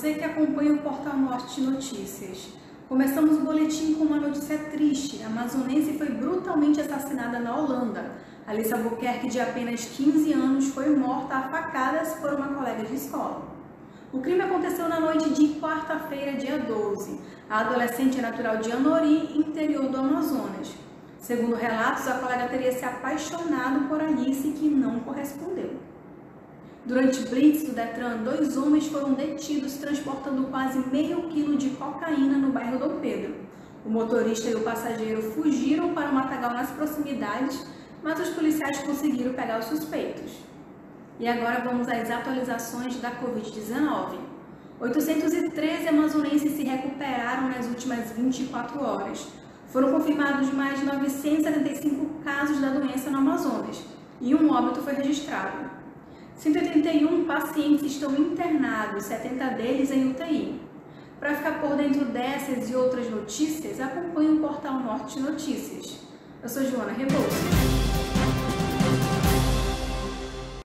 Você que acompanha o Portal Norte Notícias. Começamos o boletim com uma notícia triste. A amazonense foi brutalmente assassinada na Holanda. Alissa Albuquerque, de apenas 15 anos, foi morta a facadas por uma colega de escola. O crime aconteceu na noite de quarta-feira, dia 12. A adolescente é natural de Anori, interior do Amazonas. Segundo relatos, a colega teria se apaixonado por Alice, que não correspondeu. Durante blitz do Detran, dois homens foram detidos transportando quase meio quilo de cocaína no bairro Dom Pedro. O motorista e o passageiro fugiram para o matagal nas proximidades, mas os policiais conseguiram pegar os suspeitos. E agora vamos às atualizações da Covid-19. 813 amazonenses se recuperaram nas últimas 24 horas. Foram confirmados mais de 975 casos da doença no Amazonas e um óbito foi registrado. 181 pacientes estão internados, 70 deles em UTI. Para ficar por dentro dessas e outras notícias, acompanhe o portal Norte Notícias. Eu sou Joana Rebouça.